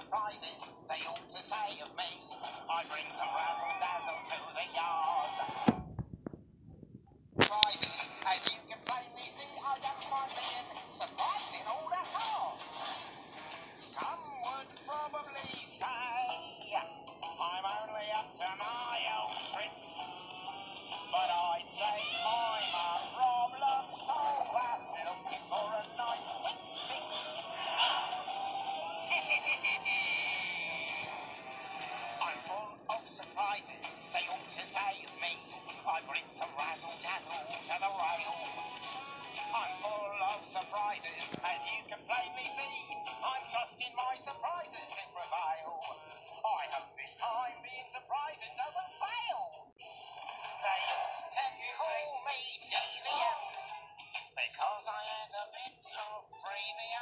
surprises they ought to say of me. I bring some razzle dazzle to the yard. Driving, as you can plainly see, I don't find me in surprising all that hard. Some would probably say I'm only up to nine. Plainly see. I'm trusting my surprises to prevail. I hope this time being surprising doesn't fail. They used to call me devious because I had a bit of previous.